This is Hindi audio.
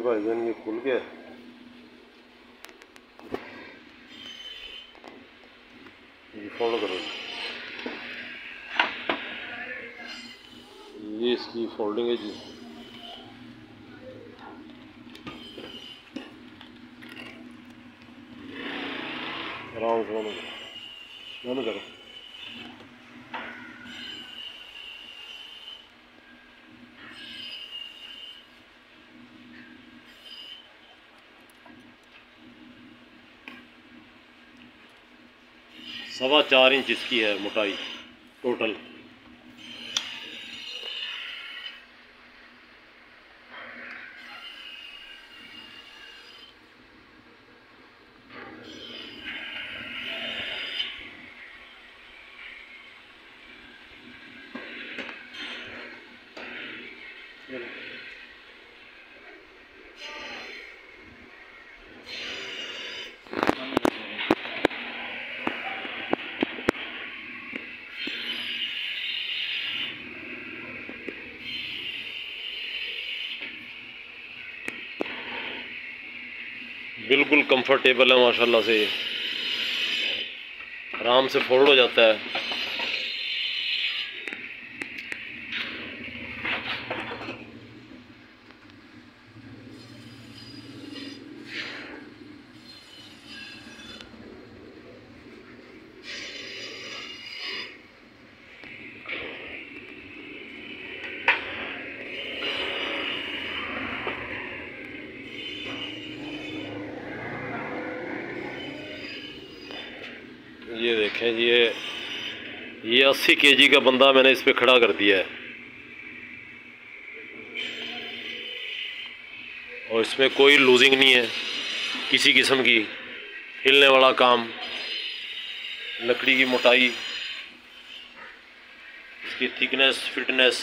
डिज़ाइन ये खुल गया। ये फोल्ड करो। ये इसकी फोल्डिंग है जी। आराम से बंद करो। सवा चार इंच इसकी है मोटाई टोटल। बिल्कुल कंफर्टेबल है माशाल्लाह से। आराम से फोल्ड हो जाता है। ये देखें, ये ये अस्सी केजी का बंदा मैंने इस पर खड़ा कर दिया है। और इसमें कोई लूजिंग नहीं है, किसी किस्म की। हिलने वाला काम, लकड़ी की मोटाई, इसकी थिकनेस फिटनेस